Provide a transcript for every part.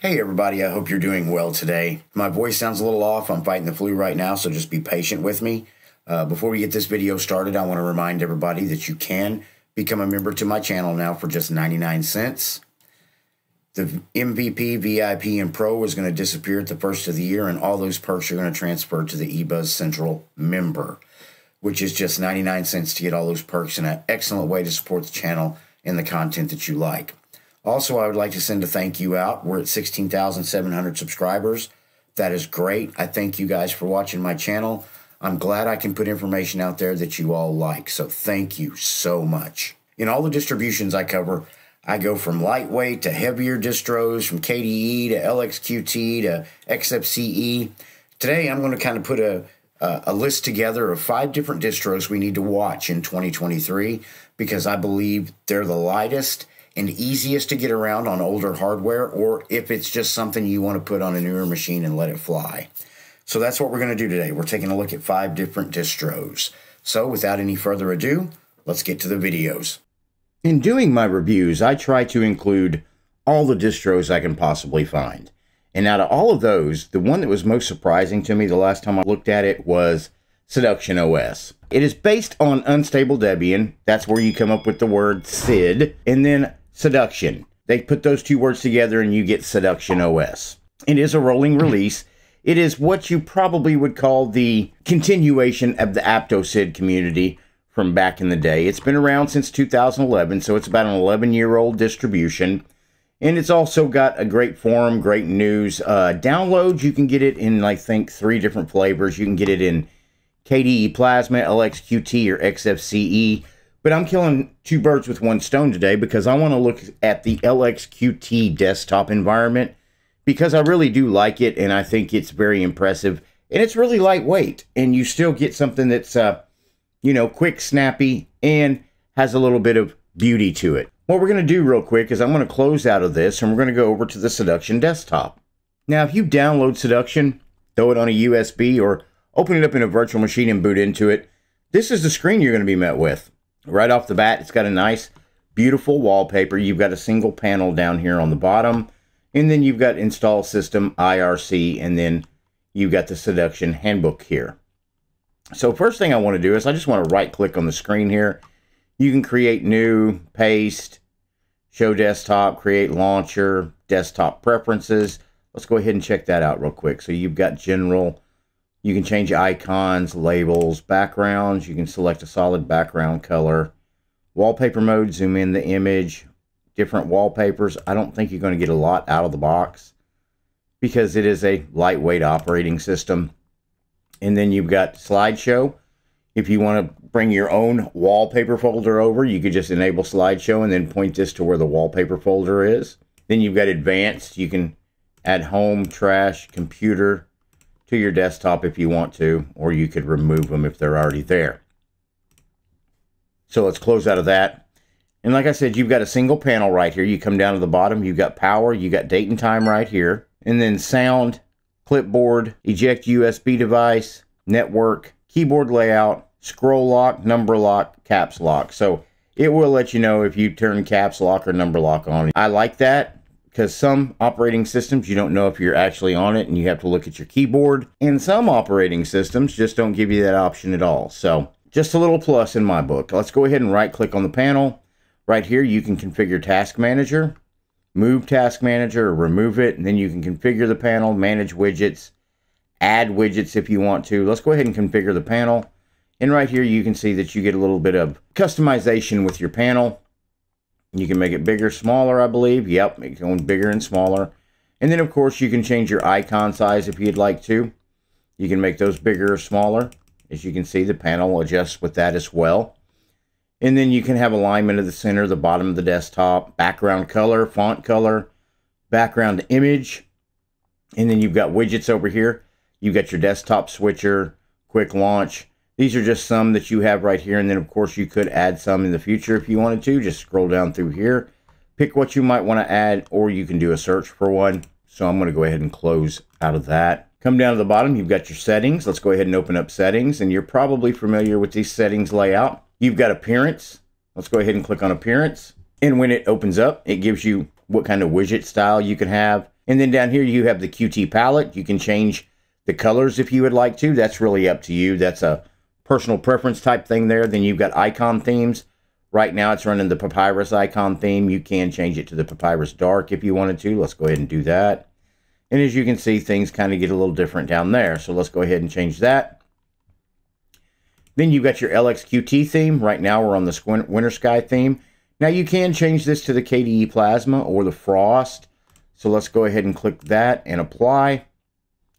Hey everybody, I hope you're doing well today. My voice sounds a little off. I'm fighting the flu right now, so just be patient with me. Uh, before we get this video started, I want to remind everybody that you can become a member to my channel now for just 99 cents. The MVP, VIP, and Pro is going to disappear at the first of the year, and all those perks are going to transfer to the eBuzz Central member, which is just 99 cents to get all those perks and an excellent way to support the channel and the content that you like. Also, I would like to send a thank you out. We're at 16,700 subscribers. That is great. I thank you guys for watching my channel. I'm glad I can put information out there that you all like. So thank you so much. In all the distributions I cover, I go from lightweight to heavier distros, from KDE to LXQT to XFCE. Today, I'm going to kind of put a, a list together of five different distros we need to watch in 2023 because I believe they're the lightest and easiest to get around on older hardware, or if it's just something you want to put on a newer machine and let it fly. So that's what we're going to do today. We're taking a look at five different distros. So without any further ado, let's get to the videos. In doing my reviews, I try to include all the distros I can possibly find. And out of all of those, the one that was most surprising to me the last time I looked at it was Siduction OS. It is based on Unstable Debian. That's where you come up with the word SID. And then seduction. They put those two words together and you get Siduction OS. It is a rolling release. It is what you probably would call the continuation of the AptoSID community from back in the day. It's been around since 2011, so it's about an 11 year old distribution. And it's also got a great forum, great news. Uh, downloads, you can get it in, I think, three different flavors. You can get it in KDE Plasma, LXQT, or XFCE. But I'm killing two birds with one stone today because I want to look at the LXQT desktop environment because I really do like it and I think it's very impressive and it's really lightweight and you still get something that's uh you know quick snappy and has a little bit of beauty to it. What we're going to do real quick is I'm going to close out of this and we're going to go over to the Siduction desktop. Now if you download Siduction, throw it on a USB or open it up in a virtual machine and boot into it, this is the screen you're going to be met with. Right off the bat, it's got a nice, beautiful wallpaper. You've got a single panel down here on the bottom. And then you've got install system, IRC, and then you've got the Siduction handbook here. So first thing I want to do is I just want to right click on the screen here. You can create new, paste, show desktop, create launcher, desktop preferences. Let's go ahead and check that out real quick. So you've got general, you can change icons, labels, backgrounds. You can select a solid background color. Wallpaper mode, zoom in the image, different wallpapers. I don't think you're going to get a lot out of the box because it is a lightweight operating system. And then you've got slideshow. If you want to bring your own wallpaper folder over, you could just enable slideshow and then point this to where the wallpaper folder is. Then you've got advanced. You can add home, trash, computer, to your desktop if you want to, or you could remove them if they're already there. So let's close out of that. And like I said, you've got a single panel right here. You come down to the bottom, you've got power, you got date and time right here, and then sound, clipboard, eject USB device, network, keyboard layout, scroll lock, number lock, caps lock. So it will let you know if you turn caps lock or number lock on. I like that because some operating systems you don't know if you're actually on it and you have to look at your keyboard. And some operating systems just don't give you that option at all. So just a little plus in my book. Let's go ahead and right click on the panel. Right here you can configure task manager. Move task manager or remove it and then you can configure the panel manage widgets add widgets if you want to. Let's go ahead and configure the panel. And right here you can see that you get a little bit of customization with your panel you can make it bigger, smaller, I believe. Yep, make it going bigger and smaller. And then, of course, you can change your icon size if you'd like to. You can make those bigger or smaller. As you can see, the panel adjusts with that as well. And then you can have alignment of the center, the bottom of the desktop, background color, font color, background image. And then you've got widgets over here. You've got your desktop switcher, quick launch, these are just some that you have right here. And then, of course, you could add some in the future if you wanted to. Just scroll down through here. Pick what you might want to add, or you can do a search for one. So I'm going to go ahead and close out of that. Come down to the bottom, you've got your settings. Let's go ahead and open up settings. And you're probably familiar with these settings layout. You've got appearance. Let's go ahead and click on appearance. And when it opens up, it gives you what kind of widget style you can have. And then down here you have the Qt palette. You can change the colors if you would like to. That's really up to you. That's a personal preference type thing there. Then you've got icon themes. Right now it's running the Papirus icon theme. You can change it to the Papirus Dark if you wanted to. Let's go ahead and do that. And as you can see, things kind of get a little different down there. So let's go ahead and change that. Then you've got your LXQT theme. Right now we're on the Winter Sky theme. Now you can change this to the KDE Plasma or the Frost. So let's go ahead and click that and apply.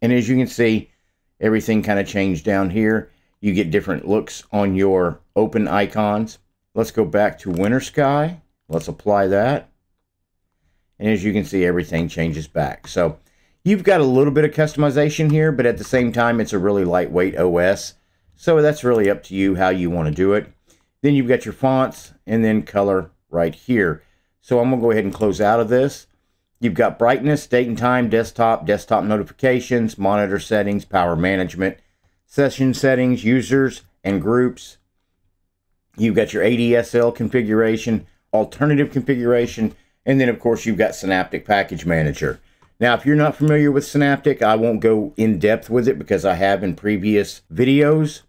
And as you can see, everything kind of changed down here. You get different looks on your open icons. Let's go back to Winter Sky. Let's apply that. And as you can see, everything changes back. So you've got a little bit of customization here, but at the same time, it's a really lightweight OS. So that's really up to you how you want to do it. Then you've got your fonts and then color right here. So I'm going to go ahead and close out of this. You've got brightness, date and time, desktop, desktop notifications, monitor settings, power management, session settings, users, and groups. You've got your ADSL configuration, alternative configuration, and then, of course, you've got Synaptic Package Manager. Now, if you're not familiar with Synaptic, I won't go in depth with it because I have in previous videos.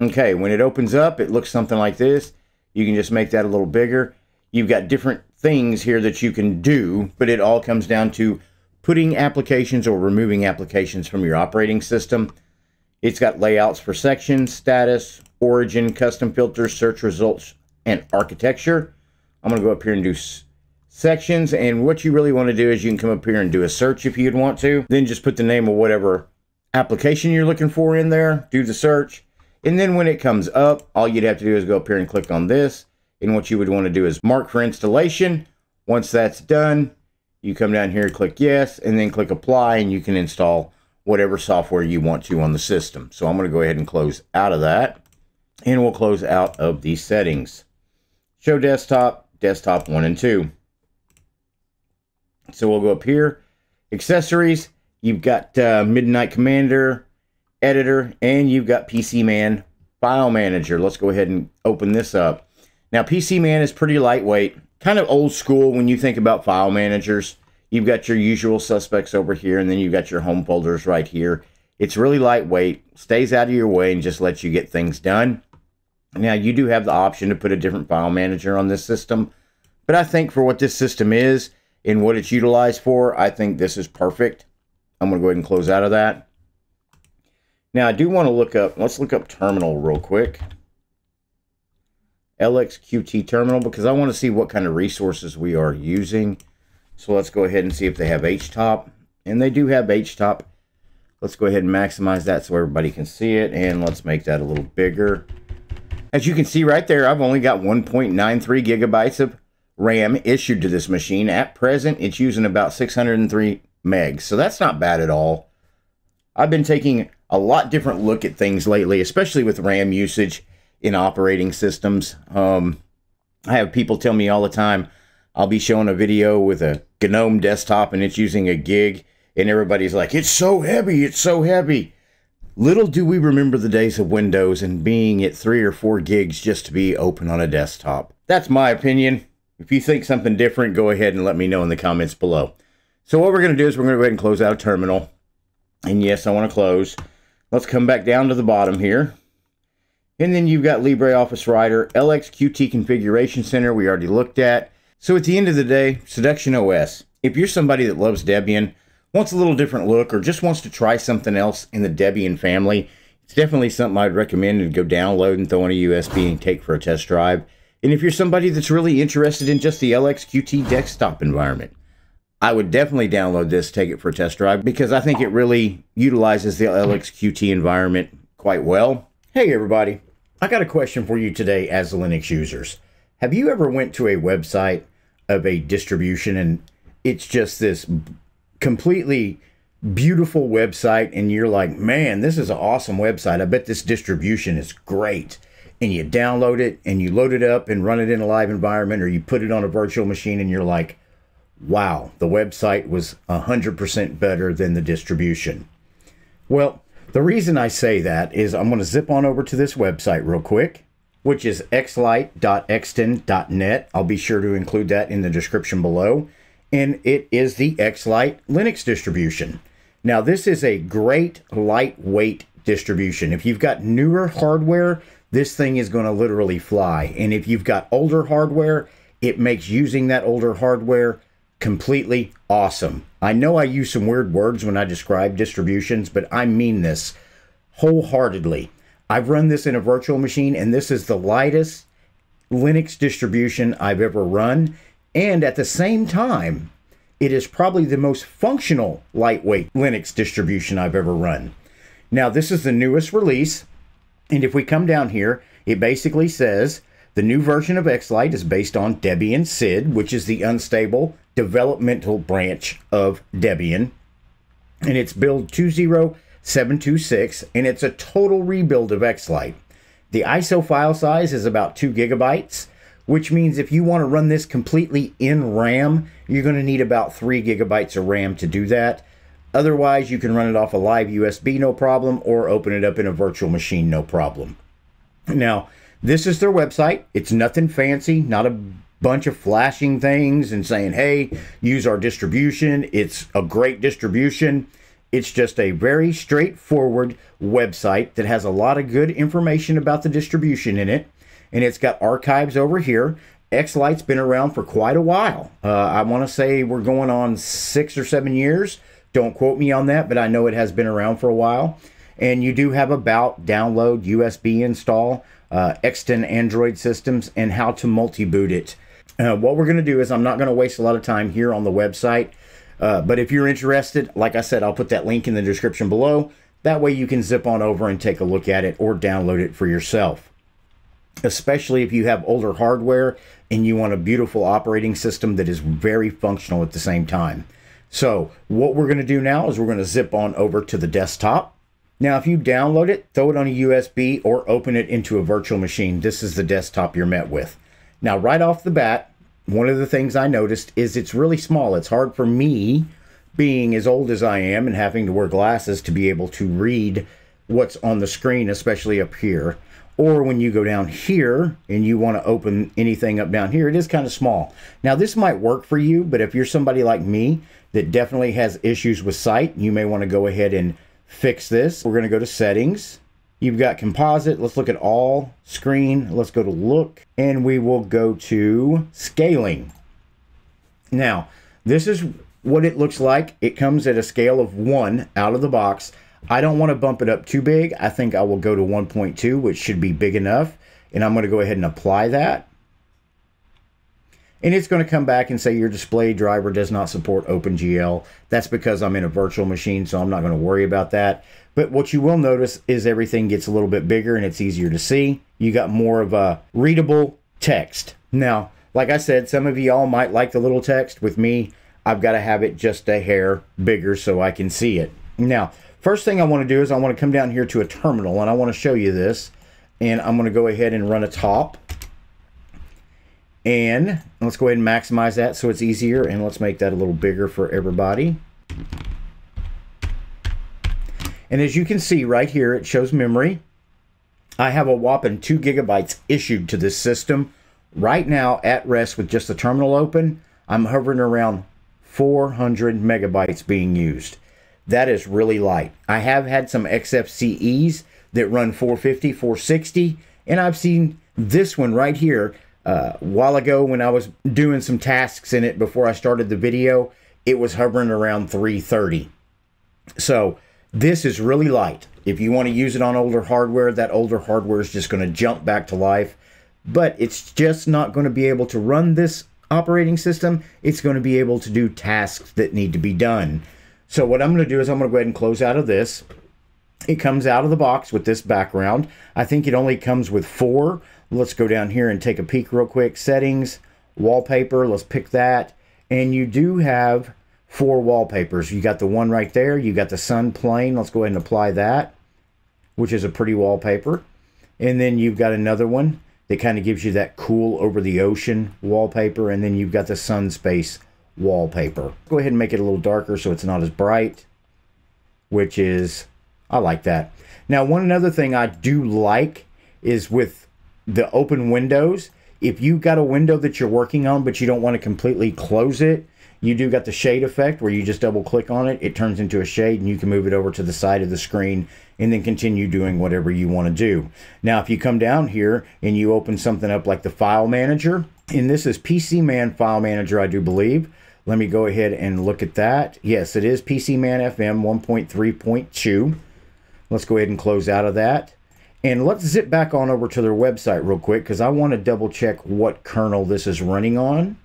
Okay, when it opens up, it looks something like this. You can just make that a little bigger. You've got different things here that you can do, but it all comes down to putting applications or removing applications from your operating system. It's got layouts for sections, status, origin, custom filters, search results, and architecture. I'm going to go up here and do sections. And what you really want to do is you can come up here and do a search if you'd want to. Then just put the name of whatever application you're looking for in there, do the search. And then when it comes up, all you'd have to do is go up here and click on this. And what you would want to do is mark for installation. Once that's done, you come down here, click yes, and then click apply, and you can install whatever software you want to on the system. So I'm going to go ahead and close out of that. And we'll close out of these settings. Show desktop, desktop 1 and 2. So we'll go up here. Accessories, you've got uh, Midnight Commander, Editor, and you've got PC Man File Manager. Let's go ahead and open this up. Now, PC Man is pretty lightweight, kind of old school when you think about file managers. You've got your usual suspects over here, and then you've got your home folders right here. It's really lightweight, stays out of your way, and just lets you get things done. Now, you do have the option to put a different file manager on this system, but I think for what this system is and what it's utilized for, I think this is perfect. I'm going to go ahead and close out of that. Now, I do want to look up, let's look up terminal real quick. LXQT terminal, because I want to see what kind of resources we are using. So let's go ahead and see if they have H-top. And they do have H-top. Let's go ahead and maximize that so everybody can see it. And let's make that a little bigger. As you can see right there, I've only got 1.93 gigabytes of RAM issued to this machine. At present, it's using about 603 megs. So that's not bad at all. I've been taking a lot different look at things lately, especially with RAM usage in operating systems. Um, I have people tell me all the time, I'll be showing a video with a GNOME desktop and it's using a gig, and everybody's like, it's so heavy, it's so heavy. Little do we remember the days of Windows and being at three or four gigs just to be open on a desktop. That's my opinion. If you think something different, go ahead and let me know in the comments below. So what we're going to do is we're going to go ahead and close out terminal. And yes, I want to close. Let's come back down to the bottom here. And then you've got LibreOffice Writer, LXQT Configuration Center we already looked at. So at the end of the day, Siduction OS. If you're somebody that loves Debian, wants a little different look, or just wants to try something else in the Debian family, it's definitely something I'd recommend to go download and throw on a USB and take for a test drive. And if you're somebody that's really interested in just the LXQT desktop environment, I would definitely download this, take it for a test drive, because I think it really utilizes the LXQT environment quite well. Hey everybody, I got a question for you today as Linux users. Have you ever went to a website of a distribution and it's just this completely beautiful website and you're like, man, this is an awesome website. I bet this distribution is great. And you download it and you load it up and run it in a live environment or you put it on a virtual machine and you're like, wow, the website was 100% better than the distribution. Well, the reason I say that is I'm going to zip on over to this website real quick, which is exlight.exton.net. I'll be sure to include that in the description below. and it is the ExLight Linux distribution. Now, this is a great lightweight distribution. If you've got newer hardware, this thing is going to literally fly. And if you've got older hardware, it makes using that older hardware completely awesome. I know I use some weird words when I describe distributions, but I mean this wholeheartedly. I've run this in a virtual machine, and this is the lightest Linux distribution I've ever run. And at the same time, it is probably the most functional lightweight Linux distribution I've ever run. Now, this is the newest release. And if we come down here, it basically says the new version of ExLight is based on Debian SID, which is the unstable developmental branch of Debian. And it's build 20726, and it's a total rebuild of ExLight. The ISO file size is about 2 gigabytes, which means if you want to run this completely in RAM, you're going to need about 3 gigabytes of RAM to do that. Otherwise, you can run it off a live USB, no problem, or open it up in a virtual machine, no problem. Now, this is their website. It's nothing fancy, not a bunch of flashing things and saying, hey, use our distribution. It's a great distribution. It's just a very straightforward website that has a lot of good information about the distribution in it. And it's got archives over here. ExLight's been around for quite a while. Uh, I want to say we're going on six or seven years. Don't quote me on that, but I know it has been around for a while. And you do have about download, USB install, uh, Android systems, and how to multi boot it. Uh, what we're going to do is, I'm not going to waste a lot of time here on the website. Uh, but if you're interested, like I said, I'll put that link in the description below. That way you can zip on over and take a look at it or download it for yourself. Especially if you have older hardware and you want a beautiful operating system that is very functional at the same time. So what we're going to do now is we're going to zip on over to the desktop. Now, if you download it, throw it on a USB or open it into a virtual machine, this is the desktop you're met with. Now, right off the bat, one of the things I noticed is it's really small. It's hard for me, being as old as I am and having to wear glasses, to be able to read what's on the screen, especially up here. Or when you go down here and you want to open anything up down here, it is kind of small. Now, this might work for you, but if you're somebody like me that definitely has issues with sight, you may want to go ahead and fix this. We're going to go to settings. You've got composite. Let's look at all screen. Let's go to look and we will go to scaling. Now, this is what it looks like. It comes at a scale of one out of the box. I don't want to bump it up too big. I think I will go to 1.2, which should be big enough. And I'm going to go ahead and apply that and it's going to come back and say your display driver does not support OpenGL. That's because I'm in a virtual machine, so I'm not going to worry about that. But what you will notice is everything gets a little bit bigger and it's easier to see. You got more of a readable text. Now, like I said, some of y'all might like the little text. With me, I've got to have it just a hair bigger so I can see it. Now, first thing I want to do is I want to come down here to a terminal and I want to show you this. And I'm going to go ahead and run a top. And let's go ahead and maximize that so it's easier. And let's make that a little bigger for everybody. And as you can see right here, it shows memory. I have a whopping two gigabytes issued to this system. Right now at rest with just the terminal open, I'm hovering around 400 megabytes being used. That is really light. I have had some XFCEs that run 450, 460, and I've seen this one right here uh, while ago when I was doing some tasks in it before I started the video, it was hovering around 330. So this is really light. If you want to use it on older hardware, that older hardware is just going to jump back to life. But it's just not going to be able to run this operating system. It's going to be able to do tasks that need to be done. So what I'm going to do is I'm going to go ahead and close out of this. It comes out of the box with this background. I think it only comes with four. Let's go down here and take a peek real quick. Settings, wallpaper, let's pick that. And you do have four wallpapers. You got the one right there. You got the sun plane. Let's go ahead and apply that, which is a pretty wallpaper. And then you've got another one that kind of gives you that cool over the ocean wallpaper. And then you've got the sun space wallpaper. Go ahead and make it a little darker so it's not as bright, which is, I like that. Now, one another thing I do like is with the open windows. If you've got a window that you're working on, but you don't want to completely close it, you do got the shade effect where you just double click on it, it turns into a shade and you can move it over to the side of the screen and then continue doing whatever you want to do. Now, if you come down here and you open something up like the file manager, and this is PC Man File Manager, I do believe. Let me go ahead and look at that. Yes, it is PC Man FM 1.3.2. Let's go ahead and close out of that. And let's zip back on over to their website real quick because I want to double check what kernel this is running on.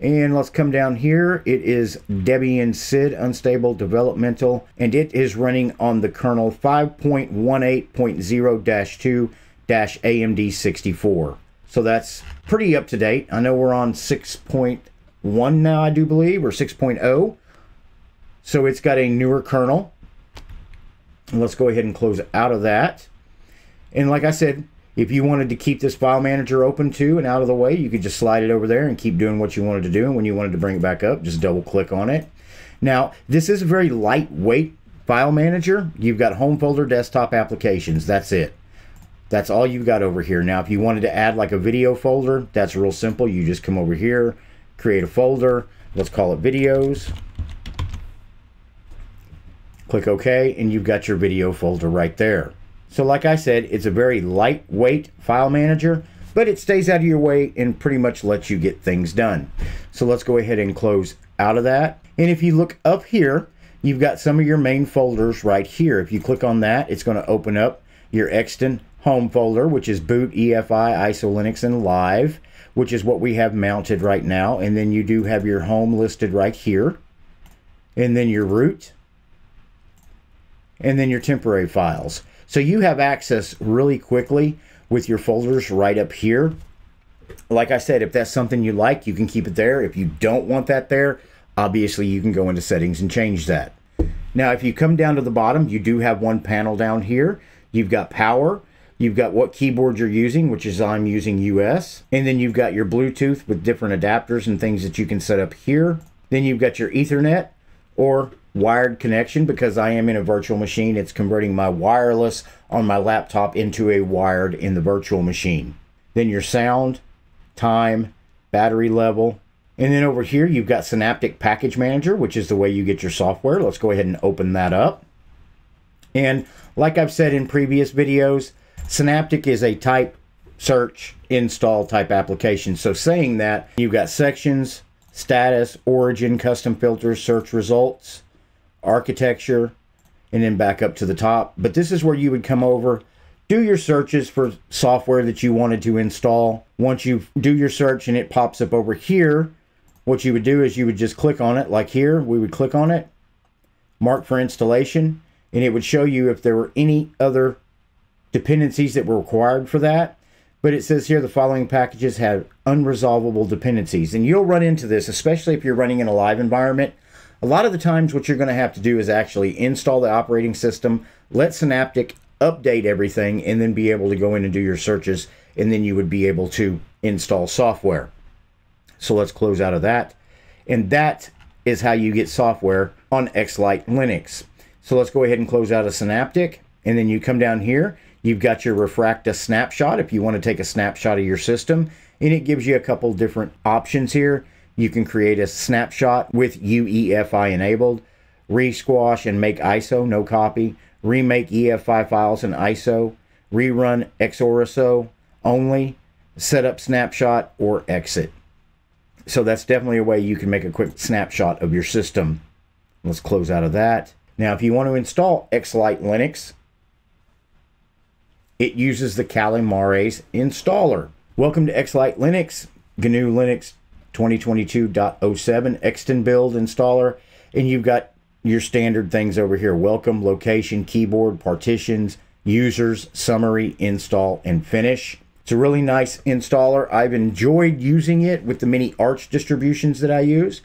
And let's come down here. It is Debian SID Unstable Developmental, and it is running on the kernel 5.18.0-2-AMD64. So that's pretty up to date. I know we're on 6.1 now, I do believe, or 6.0. So it's got a newer kernel. Let's go ahead and close out of that. And like I said, if you wanted to keep this file manager open too and out of the way, you could just slide it over there and keep doing what you wanted to do. And when you wanted to bring it back up, just double click on it. Now, this is a very lightweight file manager. You've got home folder, desktop applications. That's it. That's all you've got over here. Now, if you wanted to add like a video folder, that's real simple. You just come over here, create a folder. Let's call it videos. Click OK, and you've got your video folder right there. So like I said, it's a very lightweight file manager, but it stays out of your way and pretty much lets you get things done. So let's go ahead and close out of that. And if you look up here, you've got some of your main folders right here. If you click on that, it's going to open up your Exton home folder, which is boot, EFI, ISO Linux, and live, which is what we have mounted right now. And then you do have your home listed right here. And then your root. And then your temporary files. So you have access really quickly with your folders right up here. Like I said, if that's something you like, you can keep it there. If you don't want that there, obviously you can go into settings and change that. Now, if you come down to the bottom, you do have one panel down here. You've got power. You've got what keyboard you're using, which is I'm using US. And then you've got your Bluetooth with different adapters and things that you can set up here. Then you've got your Ethernet or wired connection because I am in a virtual machine. It's converting my wireless on my laptop into a wired in the virtual machine. Then your sound, time, battery level. And then over here, you've got Synaptic Package Manager, which is the way you get your software. Let's go ahead and open that up. And like I've said in previous videos, Synaptic is a type search install type application. So saying that, you've got sections, status, origin, custom filters, search results, architecture, and then back up to the top. But this is where you would come over, do your searches for software that you wanted to install. Once you do your search and it pops up over here, what you would do is you would just click on it, like here, we would click on it, mark for installation, and it would show you if there were any other dependencies that were required for that. But it says here the following packages have unresolvable dependencies. And you'll run into this, especially if you're running in a live environment. A lot of the times what you're going to have to do is actually install the operating system, let Synaptic update everything, and then be able to go in and do your searches, and then you would be able to install software. So let's close out of that. And that is how you get software on ExLight Linux. So let's go ahead and close out of Synaptic, and then you come down here. You've got your Refracta snapshot if you want to take a snapshot of your system, and it gives you a couple different options here. You can create a snapshot with UEFI enabled, resquash and make ISO, no copy, remake EFI files in ISO, rerun xorriso only, set up snapshot, or exit. So that's definitely a way you can make a quick snapshot of your system. Let's close out of that. Now, if you want to install ExLight Linux, it uses the Calamares installer. Welcome to ExLight Linux, GNU Linux 2022.07 Exton build installer. And you've got your standard things over here welcome, location, keyboard, partitions, users, summary, install, and finish. It's a really nice installer. I've enjoyed using it with the many Arch distributions that I use.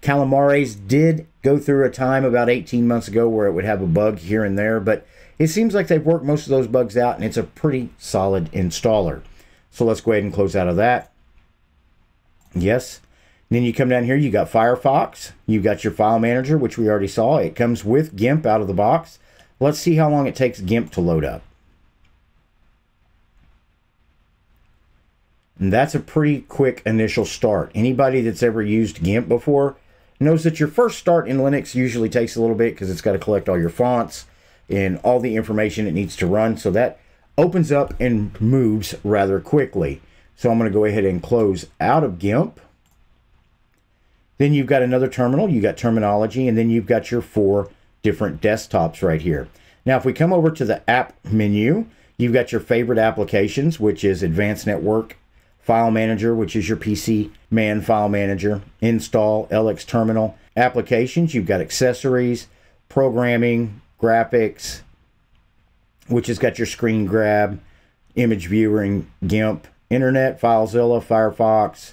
Calamares did go through a time about 18 months ago where it would have a bug here and there, but it seems like they've worked most of those bugs out and it's a pretty solid installer. So let's go ahead and close out of that. Yes. And then you come down here, you got Firefox, you've got your file manager, which we already saw. It comes with GIMP out of the box. Let's see how long it takes GIMP to load up. And that's a pretty quick initial start. Anybody that's ever used GIMP before, knows that your first start in Linux usually takes a little bit because it's got to collect all your fonts and all the information it needs to run. So that opens up and moves rather quickly. So I'm going to go ahead and close out of GIMP. Then you've got another terminal, you've got terminology, and then you've got your four different desktops right here. Now, if we come over to the app menu, you've got your favorite applications, which is Advanced Network, File Manager, which is your PC Man File Manager, Install, LX Terminal, Applications, you've got Accessories, Programming, Graphics, which has got your screen grab, image viewing, GIMP, Internet, FileZilla, Firefox,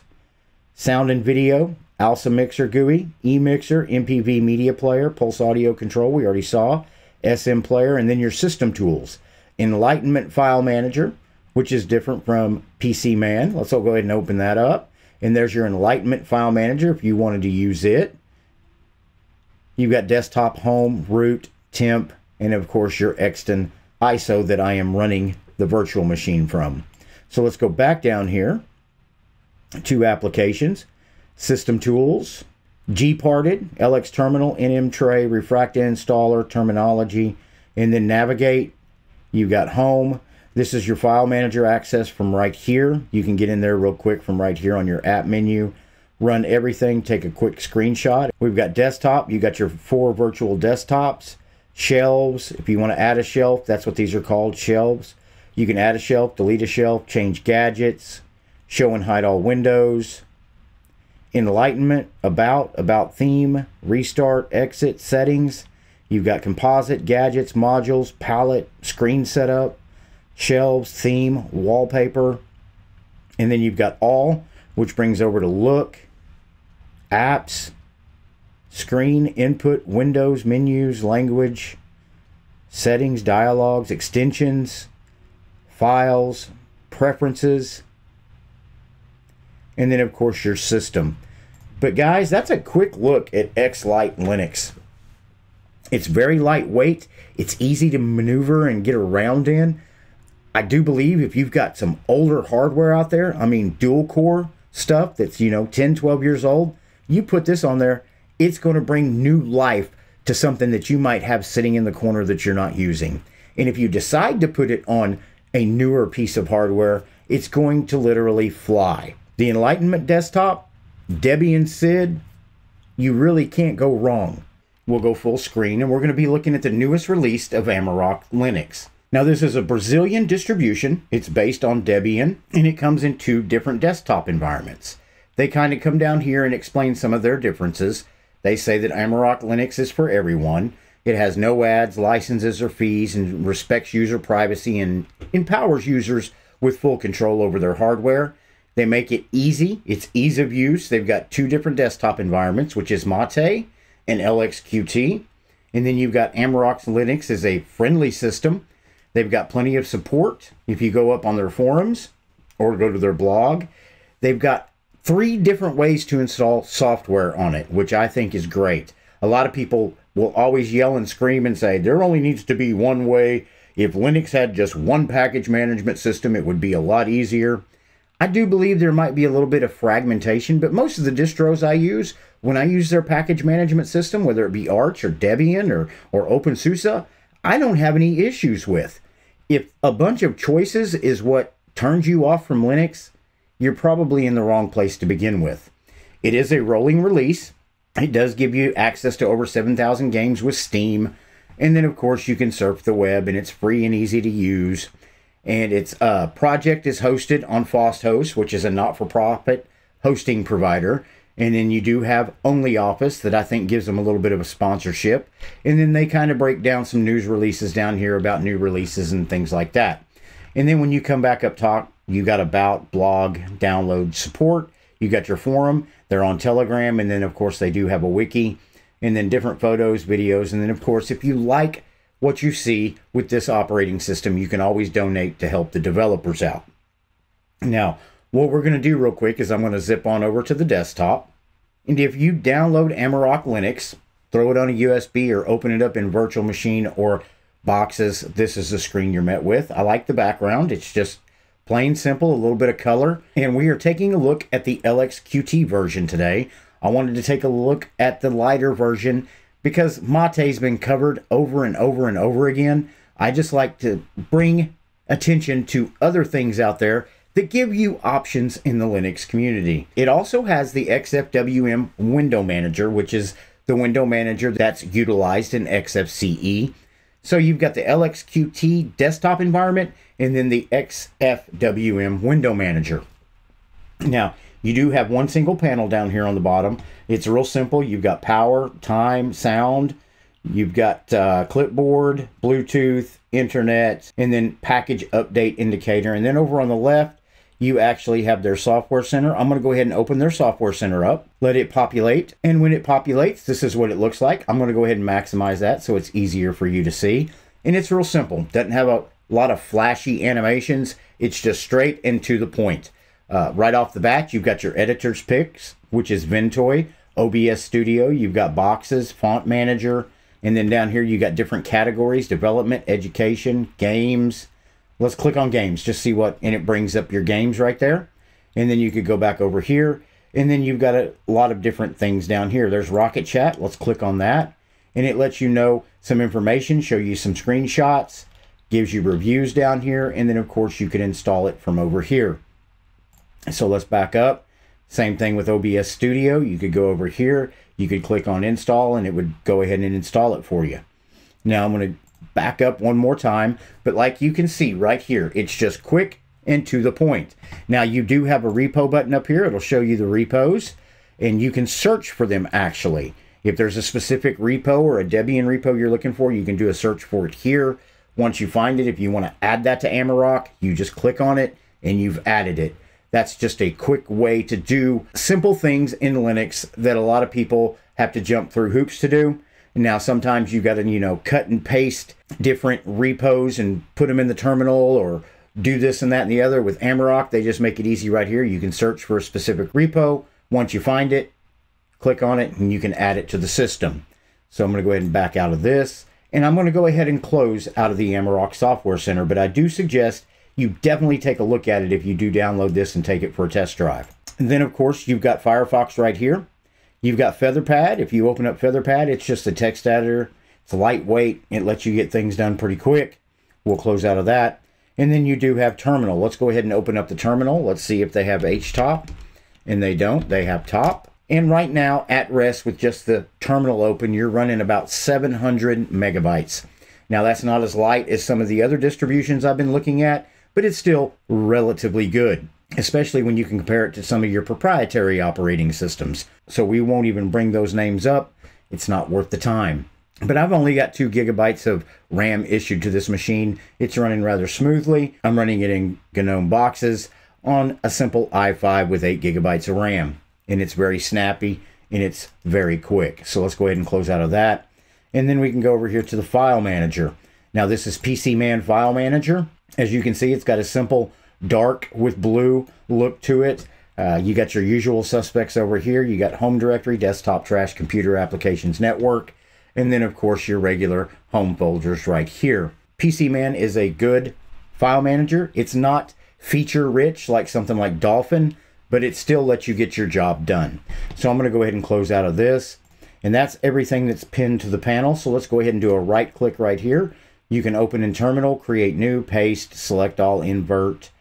sound and video, ALSA Mixer GUI, eMixer, MPV Media Player, Pulse Audio Control, we already saw, SM Player, and then your system tools. Enlightenment File Manager, which is different from PC Man. Let's all go ahead and open that up. And there's your Enlightenment File Manager if you wanted to use it. You've got desktop, home, root, temp, and of course your Exton ISO that I am running the virtual machine from. So let's go back down here to applications, system tools, gparted, LX terminal, NM tray, refracta installer, terminology, and then navigate. You've got home, this is your file manager access from right here. You can get in there real quick from right here on your app menu. Run everything, take a quick screenshot. We've got desktop, you got your four virtual desktops, shelves. If you want to add a shelf, that's what these are called, shelves. You can add a shelf, delete a shelf, change gadgets, show and hide all windows, enlightenment, about, about theme, restart, exit, settings. You've got composite, gadgets, modules, palette, screen setup, shelves, theme, wallpaper, and then you've got all, which brings over to look, apps, screen, input, windows, menus, language, settings, dialogues, extensions, files, preferences, and then of course your system. But guys, that's a quick look at ExLight Linux. It's very lightweight. It's easy to maneuver and get around in. I do believe if you've got some older hardware out there, I mean dual core stuff that's, you know, 10, 12 years old, you put this on there, it's going to bring new life to something that you might have sitting in the corner that you're not using. And if you decide to put it on a newer piece of hardware, it's going to literally fly. The Enlightenment desktop, Debian SID, you really can't go wrong. We'll go full screen and we're going to be looking at the newest release of Amarok Linux. Now, this is a Brazilian distribution. It's based on Debian, and it comes in two different desktop environments. They kind of come down here and explain some of their differences. They say that Amarok Linux is for everyone. It has no ads, licenses, or fees, and respects user privacy and empowers users with full control over their hardware. They make it easy. It's ease of use. They've got two different desktop environments, which is Mate and LXQT. And then you've got Amarok Linux is a friendly system They've got plenty of support. If you go up on their forums or go to their blog, they've got three different ways to install software on it, which I think is great. A lot of people will always yell and scream and say there only needs to be one way. If Linux had just one package management system, it would be a lot easier. I do believe there might be a little bit of fragmentation, but most of the distros I use, when I use their package management system, whether it be Arch or Debian or, or OpenSUSE, I don't have any issues with. If a bunch of choices is what turns you off from Linux, you're probably in the wrong place to begin with. It is a rolling release. It does give you access to over 7,000 games with Steam. And then, of course, you can surf the web and it's free and easy to use. And its uh, project is hosted on Fosshost, which is a not for profit hosting provider. And then you do have OnlyOffice that I think gives them a little bit of a sponsorship. And then they kind of break down some news releases down here about new releases and things like that. And then when you come back up top, you got about, blog, download, support. You got your forum. They're on Telegram. And then, of course, they do have a wiki. And then different photos, videos. And then, of course, if you like what you see with this operating system, you can always donate to help the developers out. Now, what we're going to do real quick is I'm going to zip on over to the desktop. And if you download Amarok Linux, throw it on a USB or open it up in virtual machine or boxes, this is the screen you're met with. I like the background. It's just plain simple, a little bit of color. And we are taking a look at the LXQT version today I wanted to take a look at the lighter version because Mate's been covered over and over and over again. I just like to bring attention to other things out there that give you options in the Linux community. It also has the XFWM window manager, which is the window manager that's utilized in XFCE. So you've got the LXQT desktop environment and then the XFWM window manager. Now, you do have one single panel down here on the bottom. It's real simple. You've got power, time, sound. You've got uh, clipboard, Bluetooth, internet, and then package update indicator. And then over on the left, you actually have their software center. I'm going to go ahead and open their software center up, let it populate. And when it populates, this is what it looks like. I'm going to go ahead and maximize that so it's easier for you to see. And it's real simple. Doesn't have a lot of flashy animations. It's just straight and to the point. Uh, right off the bat, you've got your editor's picks, which is Ventoy, OBS Studio. You've got boxes, font manager, and then down here you've got different categories, development, education, games, Let's click on games, just see what, and it brings up your games right there. And then you could go back over here. And then you've got a lot of different things down here. There's Rocket Chat. Let's click on that. And it lets you know some information, show you some screenshots, gives you reviews down here. And then, of course, you can install it from over here. So let's back up. Same thing with OBS Studio. You could go over here. You could click on install and it would go ahead and install it for you. Now I'm going to back up one more time. But like you can see right here, it's just quick and to the point. Now you do have a repo button up here. It'll show you the repos and you can search for them actually. If there's a specific repo or a Debian repo you're looking for, you can do a search for it here. Once you find it, if you want to add that to Amarok, you just click on it and you've added it. That's just a quick way to do simple things in Linux that a lot of people have to jump through hoops to do. Now, sometimes you've got to, you know, cut and paste different repos and put them in the terminal or do this and that and the other. With Amarok, they just make it easy right here. You can search for a specific repo. Once you find it, click on it and you can add it to the system. So I'm going to go ahead and back out of this. And I'm going to go ahead and close out of the Amarok Software Center. But I do suggest you definitely take a look at it if you do download this and take it for a test drive. And then, of course, you've got Firefox right here. You've got Featherpad. If you open up Featherpad, it's just a text editor. It's lightweight. It lets you get things done pretty quick. We'll close out of that. And then you do have Terminal. Let's go ahead and open up the Terminal. Let's see if they have HTOP. And they don't. They have top. And right now, at rest with just the terminal open, you're running about 700 megabytes. Now, that's not as light as some of the other distributions I've been looking at, but it's still relatively good especially when you can compare it to some of your proprietary operating systems. So we won't even bring those names up. It's not worth the time. But I've only got two gigabytes of RAM issued to this machine. It's running rather smoothly. I'm running it in GNOME boxes on a simple i5 with 8 gigabytes of RAM. And it's very snappy and it's very quick. So let's go ahead and close out of that. And then we can go over here to the file manager. Now this is PCMan File Manager. As you can see, it's got a simple dark with blue look to it. Uh, you got your usual suspects over here. You got home directory, desktop trash, computer applications network, and then of course your regular home folders right here. PCMan is a good file manager. It's not feature rich like something like Dolphin, but it still lets you get your job done. So I'm going to go ahead and close out of this. And that's everything that's pinned to the panel. So let's go ahead and do a right click right here. You can open in terminal, create new, paste, select all, invert,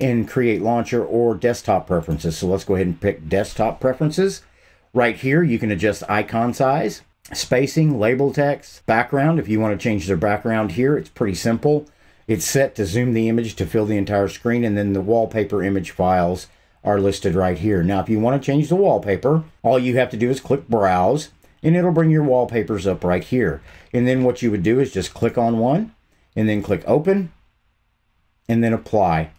in Create Launcher or desktop preferences. So let's go ahead and pick desktop preferences. Right here, you can adjust icon size, spacing, label text, background. If you want to change the background here, it's pretty simple. It's set to zoom the image to fill the entire screen, and then the wallpaper image files are listed right here. Now, if you want to change the wallpaper, all you have to do is click Browse, and it'll bring your wallpapers up right here. And then what you would do is just click on one, and then click Open, and then Apply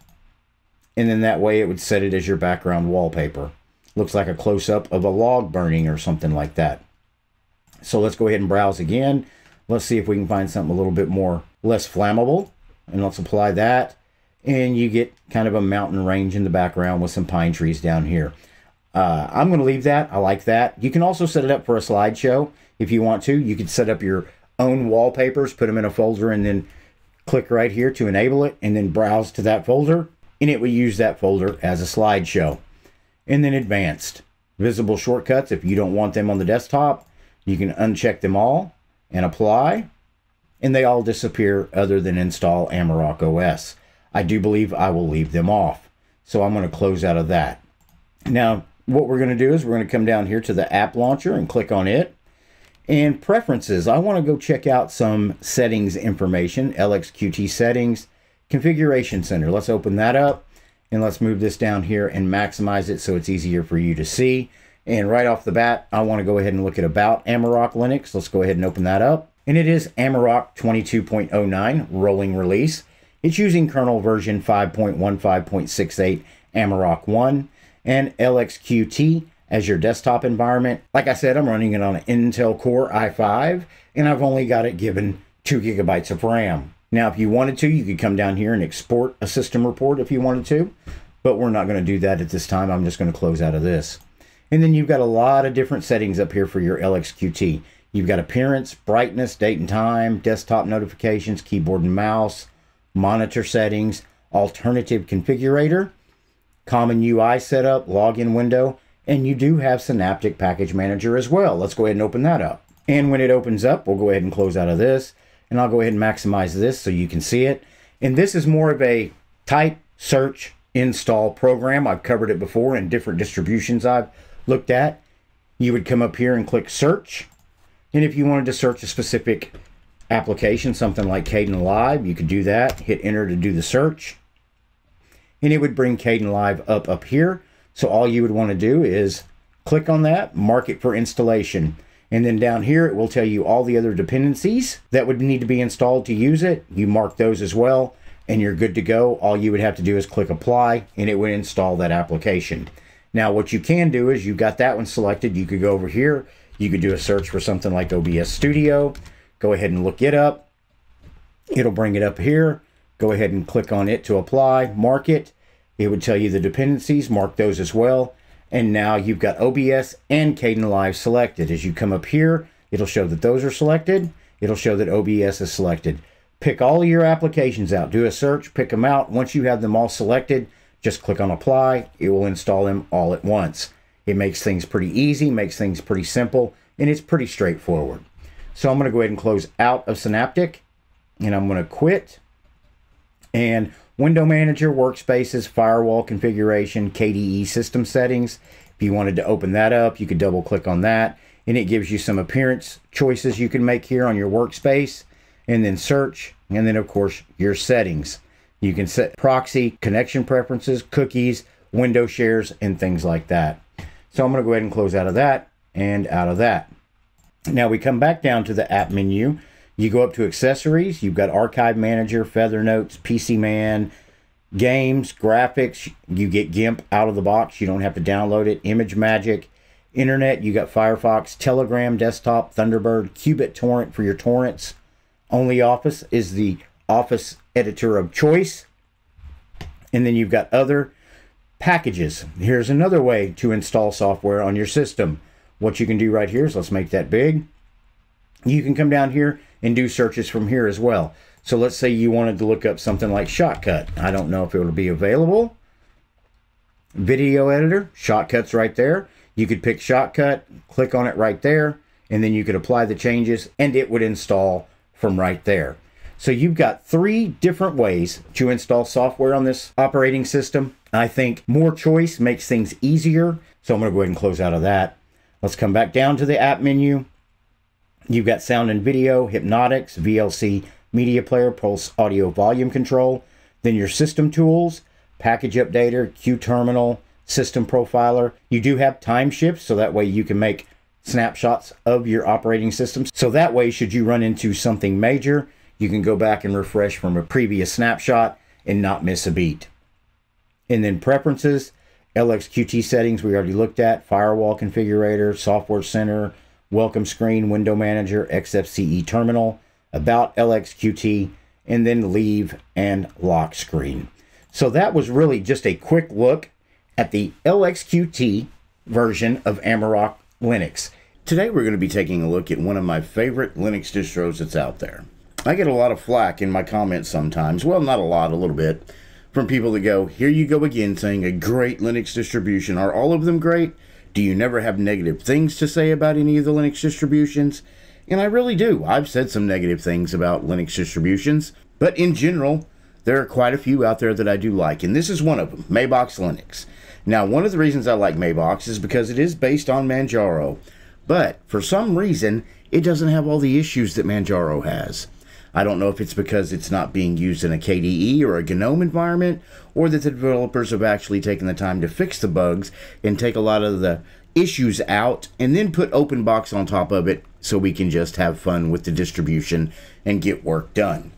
and then that way it would set it as your background wallpaper. Looks like a close-up of a log burning or something like that. So let's go ahead and browse again. Let's see if we can find something a little bit more less flammable. And let's apply that. And you get kind of a mountain range in the background with some pine trees down here. Uh, I'm going to leave that. I like that. You can also set it up for a slideshow if you want to. You could set up your own wallpapers, put them in a folder, and then click right here to enable it, and then browse to that folder and it will use that folder as a slideshow. And then advanced. visible shortcuts. If you don't want them on the desktop, you can uncheck them all and apply, and they all disappear other than install Amarok OS. I do believe I will leave them off. So I'm going to close out of that. Now, what we're going to do is we're going to come down here to the app launcher and click on it. And preferences, I want to go check out some settings information, LXQT settings, configuration center. Let's open that up and let's move this down here and maximize it so it's easier for you to see. And right off the bat, I want to go ahead and look at about Amarok Linux. Let's go ahead and open that up. And it is Amarok 22.09 rolling release. It's using kernel version 5.15.68 Amarok 1 and LXQT as your desktop environment. Like I said, I'm running it on an Intel Core i5 and I've only got it given two gigabytes of RAM. Now, if you wanted to, you could come down here and export a system report if you wanted to, but we're not going to do that at this time. I'm just going to close out of this. And then you've got a lot of different settings up here for your LXQT. You've got appearance, brightness, date and time, desktop notifications, keyboard and mouse, monitor settings, alternative configurator, common UI setup, login window, and you do have Synaptic Package Manager as well. Let's go ahead and open that up. And when it opens up, we'll go ahead and close out of this, and I'll go ahead and maximize this so you can see it. And this is more of a type, search, install program. I've covered it before in different distributions I've looked at. You would come up here and click search. And if you wanted to search a specific application, something like Kdenlive, you could do that. Hit enter to do the search. And it would bring Kdenlive up up here. So all you would want to do is click on that, mark it for installation. And then down here, it will tell you all the other dependencies that would need to be installed to use it. You mark those as well, and you're good to go. All you would have to do is click apply, and it would install that application. Now, what you can do is you've got that one selected. You could go over here. You could do a search for something like OBS Studio. Go ahead and look it up. It'll bring it up here. Go ahead and click on it to apply, mark it. It would tell you the dependencies, mark those as well. And now you've got OBS and Kdenlive selected. As you come up here, it'll show that those are selected. It'll show that OBS is selected. Pick all your applications out. Do a search, pick them out. Once you have them all selected, just click on apply. It will install them all at once. It makes things pretty easy, makes things pretty simple, and it's pretty straightforward. So I'm going to go ahead and close out of Synaptic and I'm going to quit. And Window Manager, Workspaces, Firewall Configuration, KDE System Settings. If you wanted to open that up, you could double click on that and it gives you some appearance choices you can make here on your workspace and then search and then of course your settings. You can set proxy, connection preferences, cookies, window shares, and things like that. So I'm going to go ahead and close out of that and out of that. Now we come back down to the app menu. You go up to accessories. You've got Archive Manager, FeatherNotes, PC Man, games, graphics. You get GIMP out of the box. You don't have to download it. ImageMagick, Internet. You got Firefox, Telegram, Desktop, Thunderbird, qBittorrent for your torrents. OnlyOffice is the Office editor of choice. And then you've got other packages. Here's another way to install software on your system. What you can do right here is let's make that big. You can come down here and do searches from here as well. So let's say you wanted to look up something like Shotcut. I don't know if it will be available. Video editor, Shotcut's right there. You could pick Shotcut, click on it right there, and then you could apply the changes and it would install from right there. So you've got three different ways to install software on this operating system. I think more choice makes things easier. So I'm to go ahead and close out of that. Let's come back down to the app menu. You've got sound and video, Hypnotix, VLC media player, pulse audio volume control. Then your system tools, package updater, QTerminal, system profiler. You do have time shifts, so that way you can make snapshots of your operating system. So that way, should you run into something major, you can go back and refresh from a previous snapshot and not miss a beat. And then preferences, LXQT settings we already looked at, firewall configurator, software center, welcome screen, window manager, XFCE terminal, about LXQT, and then leave and lock screen. So that was really just a quick look at the LXQT version of Amarok Linux. Today we're going to be taking a look at one of my favorite Linux distros that's out there. I get a lot of flack in my comments sometimes, well not a lot, a little bit, from people that go, here you go again saying a great Linux distribution. Are all of them great? Do you never have negative things to say about any of the Linux distributions? And I really do. I've said some negative things about Linux distributions, but in general, there are quite a few out there that I do like, and this is one of them, Mabox Linux. Now, one of the reasons I like Mabox is because it is based on Manjaro, but for some reason, it doesn't have all the issues that Manjaro has. I don't know if it's because it's not being used in a KDE or a GNOME environment, or that the developers have actually taken the time to fix the bugs and take a lot of the issues out and then put OpenBox on top of it so we can just have fun with the distribution and get work done.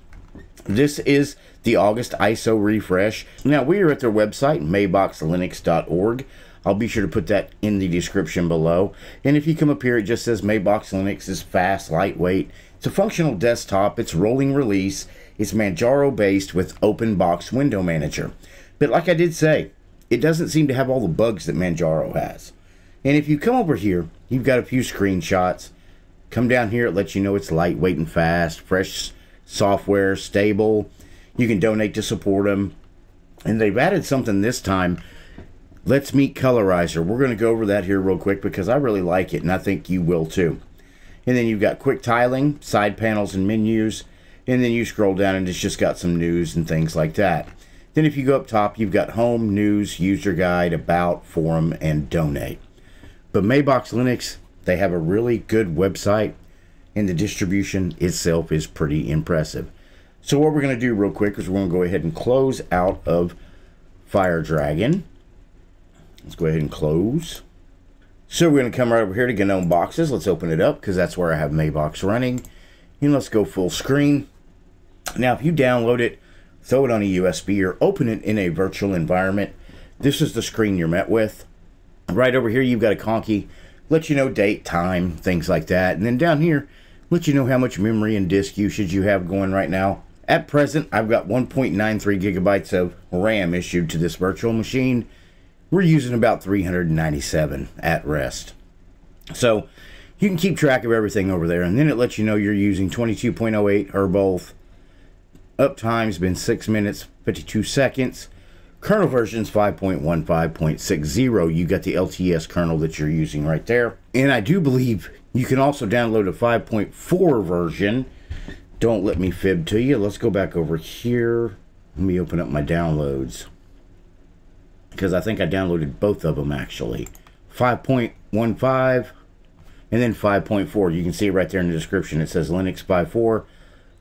This is the August ISO refresh. Now, we are at their website, maboxlinux.org. I'll be sure to put that in the description below. And if you come up here, it just says Mabox Linux is fast, lightweight. It's a functional desktop. It's rolling release. It's Manjaro based with OpenBox Window Manager. But like I did say, it doesn't seem to have all the bugs that Manjaro has. And if you come over here, you've got a few screenshots. Come down here, it lets you know it's lightweight and fast, fresh software, stable. You can donate to support them. And they've added something this time. Let's Meet Colorizer. We're going to go over that here real quick because I really like it and I think you will too. And then you've got quick tiling, side panels and menus. And then you scroll down and it's just got some news and things like that. Then if you go up top, you've got home, news, user guide, about, forum, and donate. But Mabox Linux, they have a really good website and the distribution itself is pretty impressive. So what we're going to do real quick is we're going to go ahead and close out of Fire Dragon. Let's go ahead and close. So we're going to come right over here to GNOME Boxes. Let's open it up because that's where I have Mabox running. And let's go full screen. Now, if you download it, throw it on a USB or open it in a virtual environment, this is the screen you're met with. Right over here, you've got a Conky, let you know date, time, things like that. And then down here, let you know how much memory and disk usage you have going right now. At present, I've got 1.93 gigabytes of RAM issued to this virtual machine. We're using about 397 at rest. So you can keep track of everything over there, and then it lets you know you're using 22.08 Herbolth. Uptime's been 6 minutes, 52 seconds. Kernel version's 5.15.60. You got the LTS kernel that you're using right there. And I do believe you can also download a 5.4 version. Don't let me fib to you. Let's go back over here. Let me open up my downloads. Because I think I downloaded both of them actually. 5.15 and then 5.4. You can see right there in the description. It says Linux 5.4,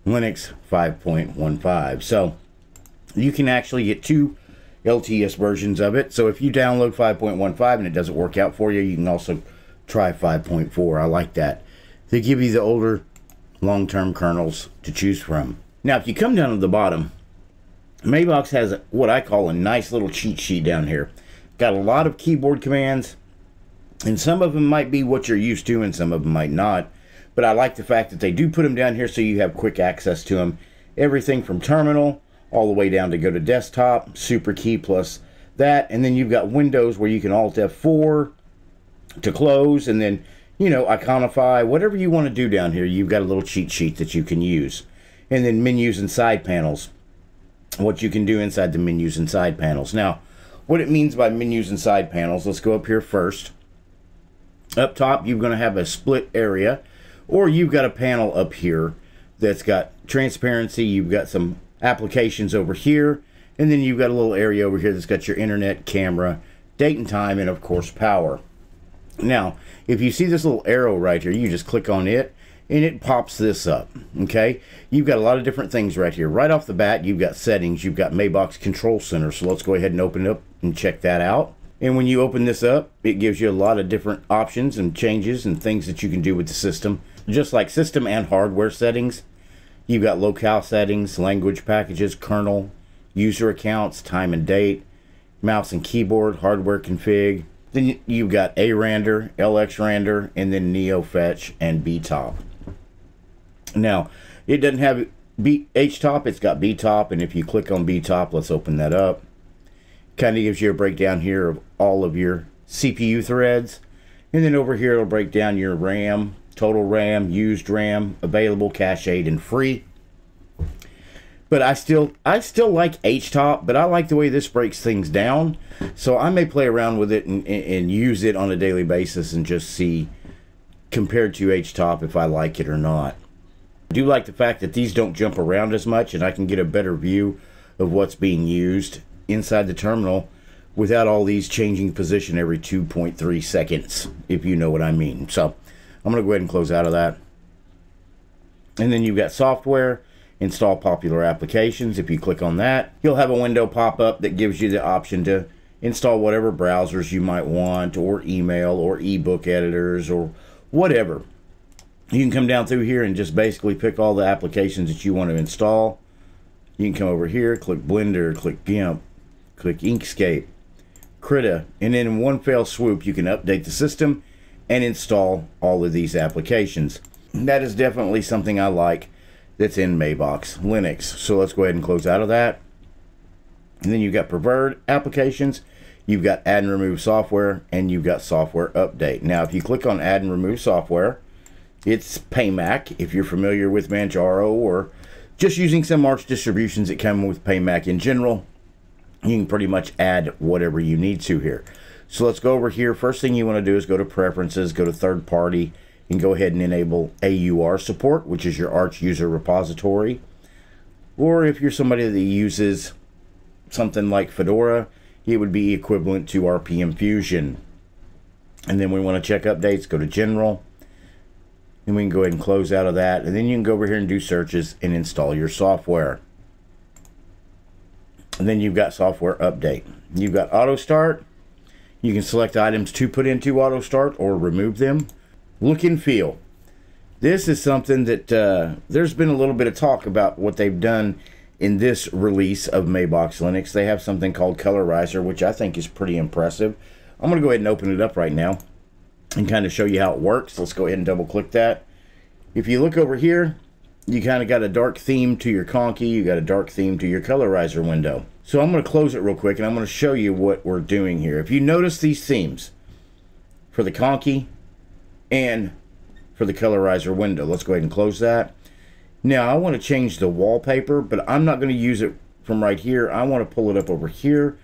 Linux 5.15. So you can actually get two LTS versions of it. So if you download 5.15 and it doesn't work out for you, you can also try 5.4. I like that. They give you the older long-term kernels to choose from. Now, if you come down to the bottom, Mabox has what I call a nice little cheat sheet down here. Got a lot of keyboard commands, and some of them might be what you're used to, and some of them might not. But I like the fact that they do put them down here so you have quick access to them. Everything from terminal all the way down to go to desktop, super key plus that, and then you've got Windows where you can Alt F4 to close, and then you know iconify whatever you want to do down here. You've got a little cheat sheet that you can use, and then menus and side panels. What you can do inside the menus and side panels. Now, what it means by menus and side panels. Let's go up here first. Up top, you're going to have a split area, or you've got a panel up here that's got transparency. You've got some applications over here. And then you've got a little area over here that's got your internet, camera, date and time, and of course power. Now, if you see this little arrow right here, you just click on it and it pops this up. Okay, you've got a lot of different things right here. Right off the bat, you've got settings, you've got Mabox Control Center. So let's go ahead and open it up and check that out. And when you open this up, it gives you a lot of different options and changes and things that you can do with the system. Just like system and hardware settings, You've got locale settings, language packages, kernel, user accounts, time and date, mouse and keyboard, hardware config. Then you've got ARandR, LXRandR, and then NeoFetch and BTOP. Now, it doesn't have B HTOP, it's got BTOP, and if you click on BTOP, let's open that up. Kind of gives you a breakdown here of all of your CPU threads. And then over here, it'll break down your RAM, total RAM, used RAM, available, cached, and free. But I still I still like H-top, but I like the way this breaks things down. So I may play around with it and, and, and use it on a daily basis and just see compared to H-top if I like it or not. I do like the fact that these don't jump around as much and I can get a better view of what's being used inside the terminal without all these changing position every 2.3 seconds, if you know what I mean. So I'm going to go ahead and close out of that. And then you've got software, install popular applications. If you click on that, you'll have a window pop up that gives you the option to install whatever browsers you might want, or email, or ebook editors, or whatever. You can come down through here and just basically pick all the applications that you want to install. You can come over here, click Blender, click GIMP, click Inkscape, Krita, and in one fell swoop, you can update the system and install all of these applications. That is definitely something I like that's in Mabox Linux. So let's go ahead and close out of that. And then you've got preferred applications, you've got add and remove software, and you've got software update. Now, if you click on add and remove software, it's Pamac. If you're familiar with Manjaro or just using some Arch distributions that come with Pamac in general, you can pretty much add whatever you need to here. So let's go over here. First thing you want to do is go to preferences, go to third party, and go ahead and enable AUR support, which is your Arch user repository. Or if you're somebody that uses something like Fedora, it would be equivalent to RPM Fusion. And then we want to check updates, go to General. And we can go ahead and close out of that. And then you can go over here and do searches and install your software. And then you've got software update. You've got auto start. You can select items to put into auto start or remove them. Look and feel. This is something that uh, there's been a little bit of talk about what they've done in this release of Mabox Linux. They have something called Colorizer, which I think is pretty impressive. I'm going to go ahead and open it up right now and kind of show you how it works. Let's go ahead and double click that. If you look over here, you kind of got a dark theme to your Conky, you got a dark theme to your colorizer window. So I'm going to close it real quick and I'm going to show you what we're doing here. If you notice these themes for the Conky and for the colorizer window, let's go ahead and close that. Now I want to change the wallpaper, but I'm not going to use it from right here. I want to pull it up over here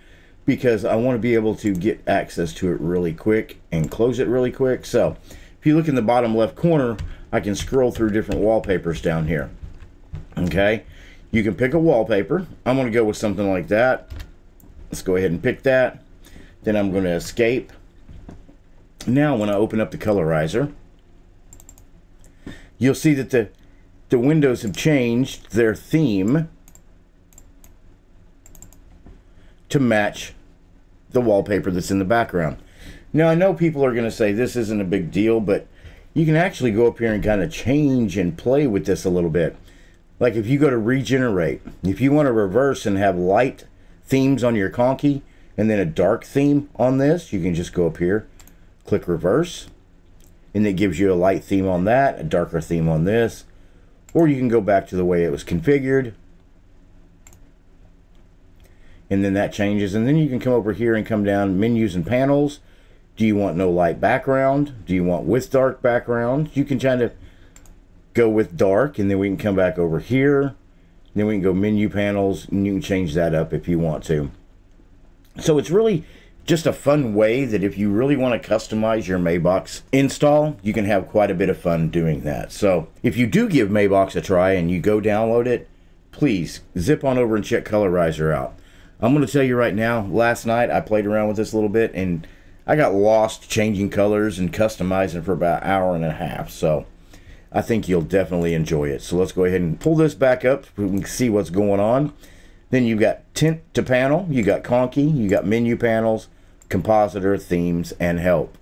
because I want to be able to get access to it really quick and close it really quick. So if you look in the bottom left corner, I can scroll through different wallpapers down here. Okay, you can pick a wallpaper. I'm going to go with something like that. Let's go ahead and pick that. Then I'm going to escape. Now when I open up the colorizer, you'll see that the, the windows have changed their theme to match the wallpaper that's in the background. Now I know people are going to say this isn't a big deal, but you can actually go up here and kind of change and play with this a little bit. Like if you go to regenerate, if you want to reverse and have light themes on your conky and then a dark theme on this, you can just go up here, click reverse, and it gives you a light theme on that, a darker theme on this, or you can go back to the way it was configured, and then that changes, and then you can come over here and come down menus and panels, do you want no light background? Do you want with dark background? You can kind of go with dark and then we can come back over here. Then we can go menu panels and you can change that up if you want to. So it's really just a fun way that if you really want to customize your Mabox install, you can have quite a bit of fun doing that. So if you do give Mabox a try and you go download it, please zip on over and check Colorizer out. I'm going to tell you right now, last night I played around with this a little bit and I got lost changing colors and customizing for about an hour and a half. So I think you'll definitely enjoy it. So let's go ahead and pull this back up so we can see what's going on. Then you've got tint to panel, you got Conky, you got menu panels, compositor, themes, and help.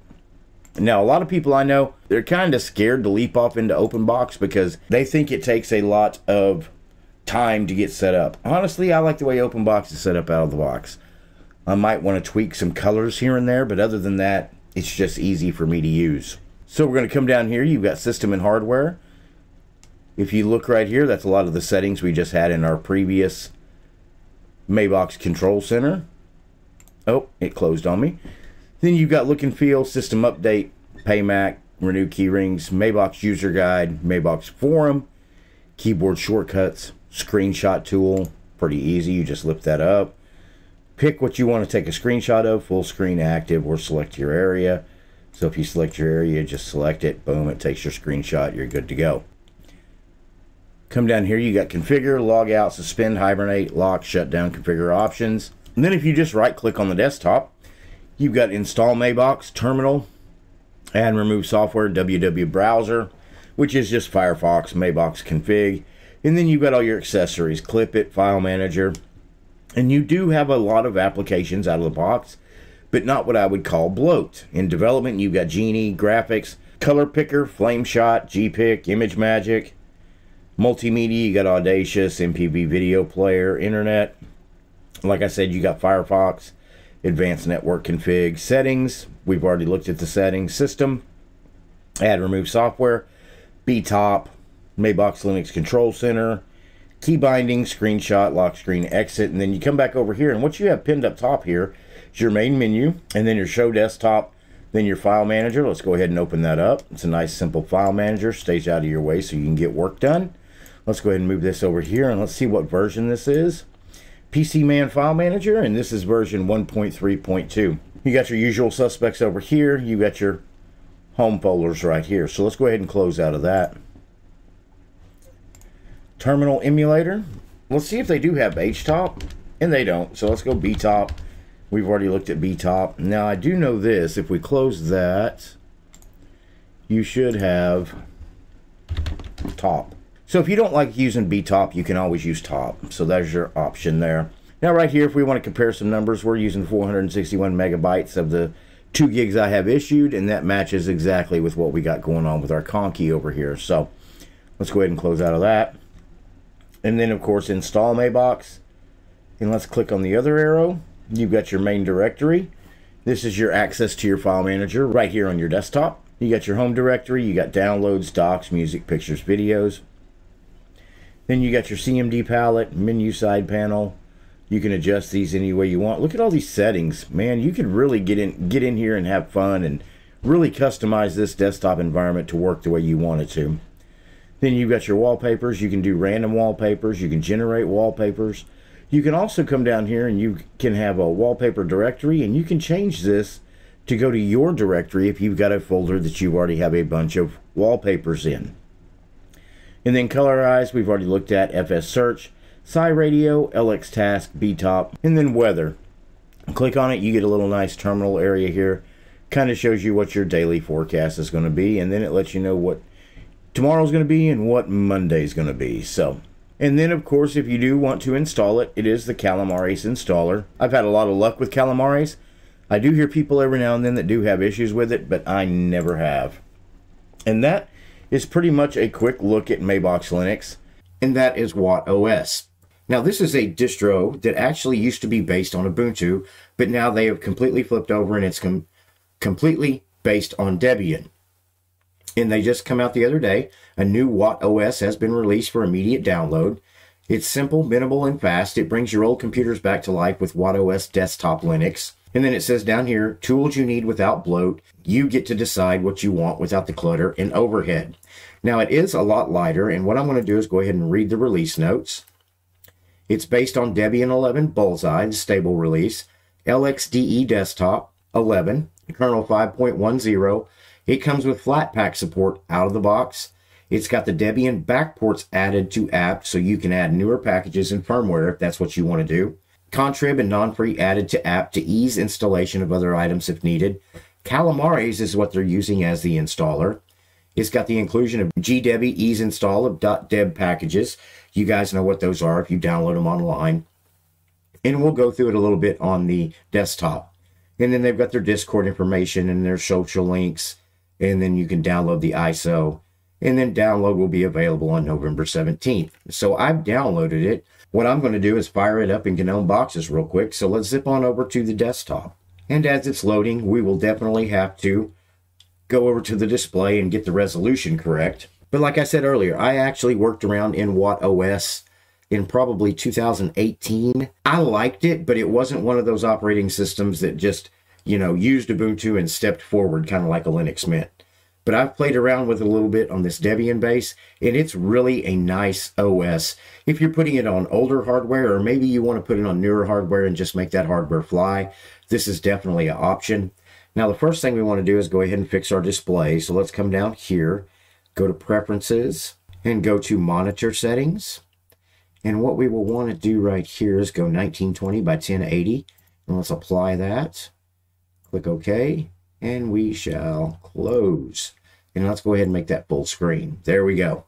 Now, a lot of people I know, they're kind of scared to leap off into OpenBox because they think it takes a lot of time to get set up. Honestly, I like the way OpenBox is set up out of the box. I might want to tweak some colors here and there, but other than that, it's just easy for me to use. So we're going to come down here. You've got system and hardware. If you look right here, that's a lot of the settings we just had in our previous Mabox Control Center. Oh, it closed on me. Then you've got look and feel, system update, Pamac, renew keyrings, Mabox user guide, Mabox forum, keyboard shortcuts, screenshot tool. Pretty easy. You just lift that up. Pick what you want to take a screenshot of, full screen active, or select your area. So if you select your area, just select it. Boom, it takes your screenshot. You're good to go. Come down here, you got configure, log out, suspend, hibernate, lock, shutdown, configure options. And then if you just right click on the desktop, you've got install Mabox, terminal, and remove software, WW browser, which is just Firefox, Mabox config. And then you've got all your accessories, clip it, file manager. And you do have a lot of applications out of the box, but not what I would call bloat. In development, you've got Geany, graphics, color picker, flame shot, Gpick, image magic, Multimedia, you got Audacious, MPV video player, internet. Like I said, you got Firefox, advanced network config, settings. We've already looked at the settings. System, add remove software, BTOP, Mabox Linux Control Center, key binding, screenshot, lock screen, exit, and then you come back over here. And what you have pinned up top here is your main menu, and then your show desktop, then your file manager. Let's go ahead and open that up. It's a nice simple file manager, stays out of your way so you can get work done. Let's go ahead and move this over here and let's see what version this is. PC Man File Manager, and this is version 1.3.2. You got your usual suspects over here. You got your home folders right here. So let's go ahead and close out of that. Terminal emulator. Let's see if they do have HTOP, and they don't. So let's go BTOP. We've already looked at BTOP. Now I do know this. If we close that, you should have top. So if you don't like using BTOP, you can always use top. So there's your option there. Now right here, if we want to compare some numbers, we're using 461 megabytes of the 2 gigs I have issued, and that matches exactly with what we got going on with our Conky over here. So let's go ahead and close out of that. And then, of course, install Mabox And let's click on the other arrow. You've got your main directory. This is your access to your file manager right here on your desktop. You got your home directory, you got downloads, docs, music, pictures, videos. Then you got your CMD palette, menu side panel. You can adjust these any way you want. Look at all these settings. Man, you could really get in get in here and have fun and really customize this desktop environment to work the way you want it to. Then you've got your wallpapers. You can do random wallpapers. You can generate wallpapers. You can also come down here and you can have a wallpaper directory and you can change this to go to your directory if you've got a folder that you already have a bunch of wallpapers in. And then colorize, we've already looked at FS Search, cyRadio, LX Task, BTOP, and then weather. Click on it, you get a little nice terminal area here. Kind of shows you what your daily forecast is going to be, and then it lets you know what tomorrow's going to be and what Monday's going to be. So, and then of course, if you do want to install it, it is the Calamares installer. I've had a lot of luck with Calamares. I do hear people every now and then that do have issues with it, but I never have. And that is pretty much a quick look at Mabox Linux, and that is Watt OS. Now, this is a distro that actually used to be based on Ubuntu, but now they have completely flipped over and it's com completely based on Debian. And they just come out the other day. A new Watt OS has been released for immediate download. It's simple, minimal, and fast. It brings your old computers back to life with Watt OS Desktop Linux. And then it says down here, tools you need without bloat. You get to decide what you want without the clutter and overhead. Now it is a lot lighter, and what I'm going to do is go ahead and read the release notes. It's based on Debian 11 Bullseye, stable release, LXDE Desktop 11, kernel 5.10. It comes with Flatpak support out of the box. It's got the Debian backports added to apt, so you can add newer packages and firmware if that's what you want to do. Contrib and non-free added to apt to ease installation of other items if needed. Calamares is what they're using as the installer. It's got the inclusion of GDebi ease install of .deb packages. You guys know what those are if you download them online. And we'll go through it a little bit on the desktop. And then they've got their Discord information and their social links. And then you can download the ISO. And then download will be available on November 17th. So I've downloaded it. What I'm going to do is fire it up in GNOME boxes real quick. So let's zip on over to the desktop. And as it's loading, we will definitely have to go over to the display and get the resolution correct. But like I said earlier, I actually worked around in Watt OS in probably 2018. I liked it, but it wasn't one of those operating systems that just, you know, used Ubuntu and stepped forward kind of like a Linux Mint. but I've played around with it a little bit on this Debian base, and it's really a nice OS. If you're putting it on older hardware, or maybe you want to put it on newer hardware and just make that hardware fly, this is definitely an option. Now, the first thing we want to do is go ahead and fix our display. So let's come down here, go to Preferences, and go to Monitor Settings. And what we will want to do right here is go 1920 by 1080. And let's apply that. Click OK. And we shall close. And let's go ahead and make that full screen. There we go.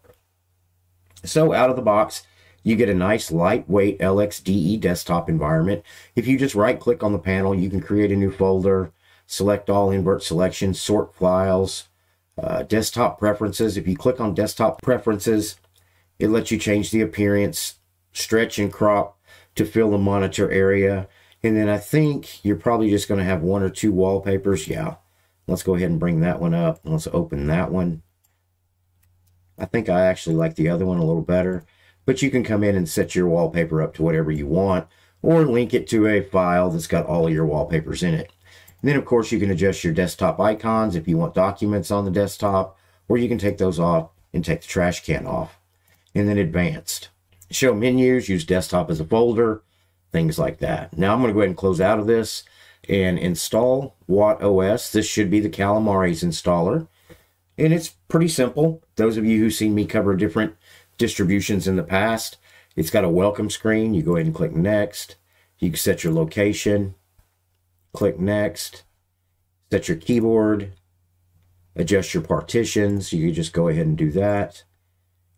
So out of the box, you get a nice lightweight LXDE desktop environment. If you just right click on the panel, you can create a new folder, select all invert selections, sort files, uh, desktop preferences. If you click on desktop preferences, it lets you change the appearance, stretch and crop to fill the monitor area. And then I think you're probably just going to have one or two wallpapers. Yeah. Let's go ahead and bring that one up. Let's open that one. I think I actually like the other one a little better. But you can come in and set your wallpaper up to whatever you want or link it to a file that's got all of your wallpapers in it. And then, of course, you can adjust your desktop icons if you want documents on the desktop, or you can take those off and take the trash can off. And then advanced. Show menus, use desktop as a folder, things like that. Now I'm going to go ahead and close out of this and install Watt OS. This should be the Calamares installer. And it's pretty simple. Those of you who've seen me cover different distributions in the past, it's got a welcome screen. You go ahead and click next. You can set your location, click next, set your keyboard, adjust your partitions. You can just go ahead and do that.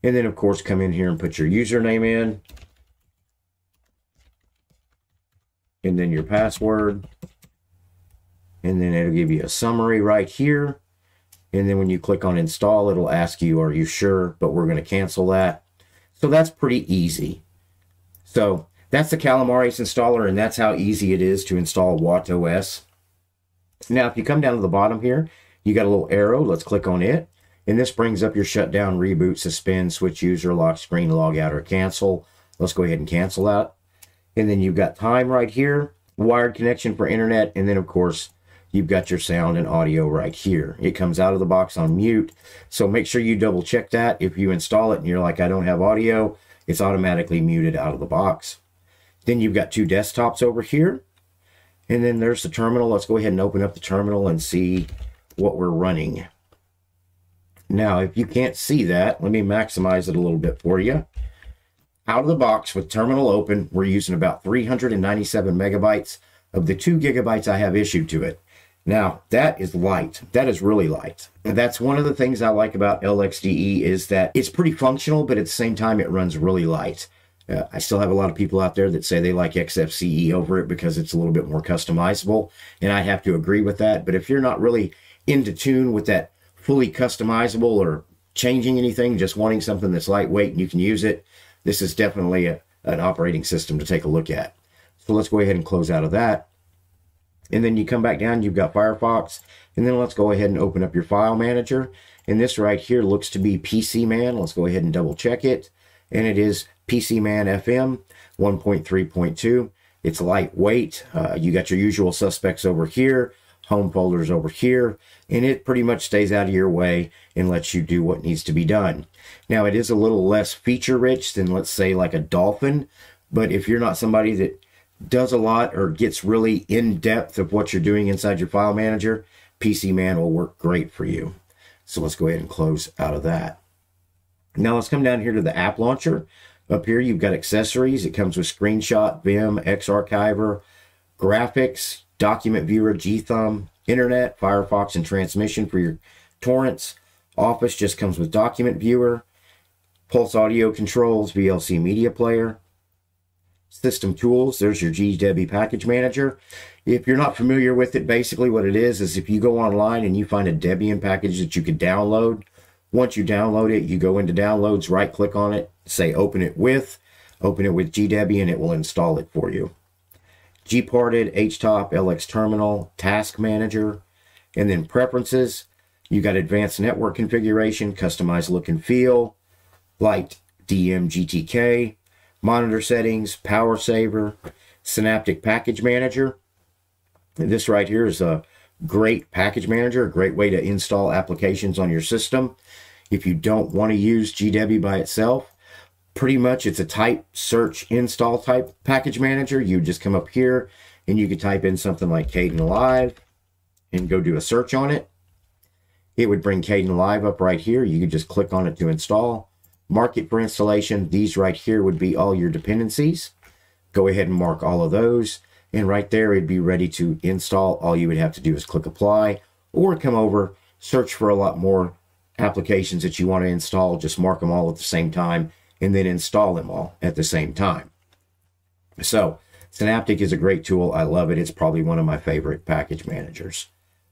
And then, of course, come in here and put your username in. And then your password. And then it'll give you a summary right here. And then when you click on install, it'll ask you, are you sure? But we're going to cancel that. So that's pretty easy. So that's the Calamares installer, and that's how easy it is to install WattOS. Now, if you come down to the bottom here, you got a little arrow. Let's click on it. And this brings up your shutdown, reboot, suspend, switch user, lock screen, log out, or cancel. Let's go ahead and cancel out. And then you've got time right here, wired connection for internet, and then, of course, you've got your sound and audio right here. It comes out of the box on mute. So make sure you double check that. If you install it and you're like, I don't have audio, it's automatically muted out of the box. Then you've got two desktops over here. And then there's the terminal. Let's go ahead and open up the terminal and see what we're running. Now, if you can't see that, let me maximize it a little bit for you. Out of the box with terminal open, we're using about 397 megabytes of the two gigabytes I have issued to it. Now, that is light. That is really light. And that's one of the things I like about LXDE is that it's pretty functional, but at the same time, it runs really light. Uh, I still have a lot of people out there that say they like XFCE over it because it's a little bit more customizable, and I have to agree with that. But if you're not really into tune with that fully customizable or changing anything, just wanting something that's lightweight and you can use it, this is definitely a, an operating system to take a look at. So let's go ahead and close out of that. And then you come back down, you've got Firefox. And then let's go ahead and open up your file manager. And this right here looks to be PC Man. Let's go ahead and double check it. And it is PC Man FM 1.3.2. It's lightweight. Uh, you got your usual suspects over here, home folders over here, and it pretty much stays out of your way and lets you do what needs to be done. Now, it is a little less feature rich than, let's say, like a Dolphin, but if you're not somebody that does a lot or gets really in depth of what you're doing inside your file manager, PC Man will work great for you. So let's go ahead and close out of that. Now let's come down here to the app launcher. Up here, you've got accessories. It comes with Screenshot, Vim, Xarchiver, Graphics, Document Viewer, GThumb, Internet, Firefox, and Transmission for your torrents. Office just comes with Document Viewer, Pulse Audio Controls, VLC Media Player, System Tools. There's your GDebi Package Manager. If you're not familiar with it, basically what it is is if you go online and you find a Debian package that you could download, once you download it, you go into downloads, right click on it, say open it with, open it with GDebi, and it will install it for you. Gparted, HTOP, LX Terminal, Task Manager, and then Preferences. You got Advanced Network Configuration, Customized Look and Feel, Light DM GTK, Monitor Settings, Power Saver, Synaptic Package Manager. And this right here is a great package manager, a great way to install applications on your system. If you don't want to use GW by itself, pretty much it's a type search install type package manager. You just come up here and you could type in something like Kdenlive and go do a search on it. It would bring Kdenlive up right here. You could just click on it to install. Mark it for installation. These right here would be all your dependencies. Go ahead and mark all of those. And right there, it'd be ready to install. All you would have to do is click apply or come over, search for a lot more applications that you want to install. Just mark them all at the same time and then install them all at the same time. So Synaptic is a great tool. I love it. It's probably one of my favorite package managers.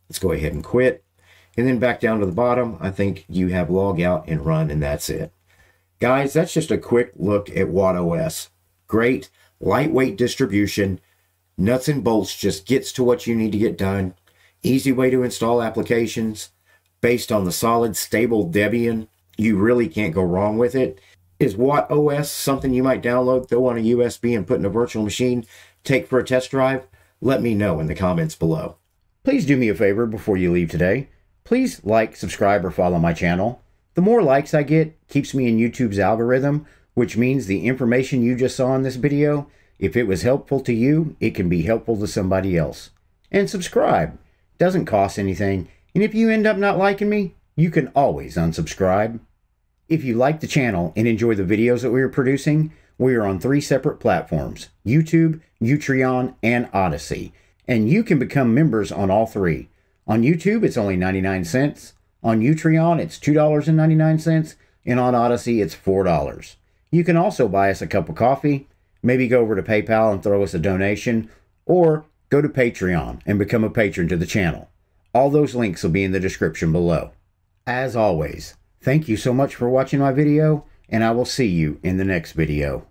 Let's go ahead and quit. And then back down to the bottom, I think you have log out and run, and that's it. Guys, that's just a quick look at WattOS. Great, lightweight distribution, nuts and bolts, just gets to what you need to get done. Easy way to install applications based on the solid, stable Debian. You really can't go wrong with it. Is Watt OS something you might download, throw on a USB, and put in a virtual machine, take for a test drive? Let me know in the comments below. Please do me a favor before you leave today. Please like, subscribe, or follow my channel. The more likes I get keeps me in YouTube's algorithm, which means the information you just saw in this video, if it was helpful to you, it can be helpful to somebody else. And subscribe. Doesn't cost anything. And if you end up not liking me, you can always unsubscribe. If you like the channel and enjoy the videos that we are producing, we are on three separate platforms YouTube, Utreon, and Odysee. And you can become members on all three. On YouTube, it's only 99 cents. On Utreon, it's $2.99. And on Odysee, it's $4. You can also buy us a cup of coffee, maybe go over to PayPal and throw us a donation, or go to Patreon and become a patron to the channel. All those links will be in the description below. As always, thank you so much for watching my video, and I will see you in the next video.